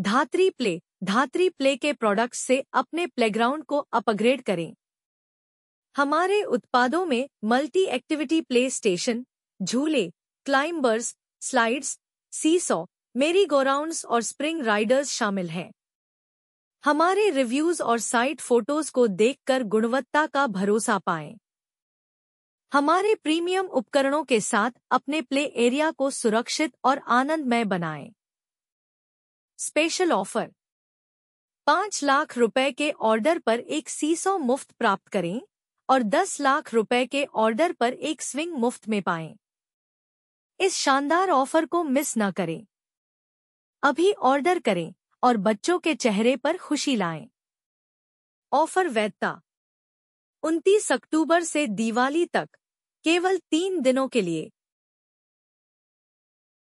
धात्री प्ले धात्री प्ले के प्रोडक्ट्स से अपने प्लेग्राउंड को अपग्रेड करें। हमारे उत्पादों में मल्टी एक्टिविटी प्ले स्टेशन झूले क्लाइंबर्स स्लाइड्स सीसॉ मेरी गोराउंड्स और स्प्रिंग राइडर्स शामिल हैं। हमारे रिव्यूज़ और साइट फ़ोटोज़ को देखकर गुणवत्ता का भरोसा पाएँ। हमारे प्रीमियम उपकरणों के साथ अपने प्ले एरिया को सुरक्षित और आनंदमय बनाएँ। Special offer. पाँच लाख रुपए के ऑर्डर पर एक सीसो मुफ़्त प्राप्त करें और दस लाख रुपए के ऑर्डर पर एक स्विंग मुफ़्त में पाएँ। इस शानदार ऑफ़र को मिस न करें। अभी ऑर्डर करें और बच्चों के चेहरे पर खुशी लाएँ। ऑफ़र वैधता। 29 अक्टूबर से दिवाली तक, केवल तीन दिनों के लिए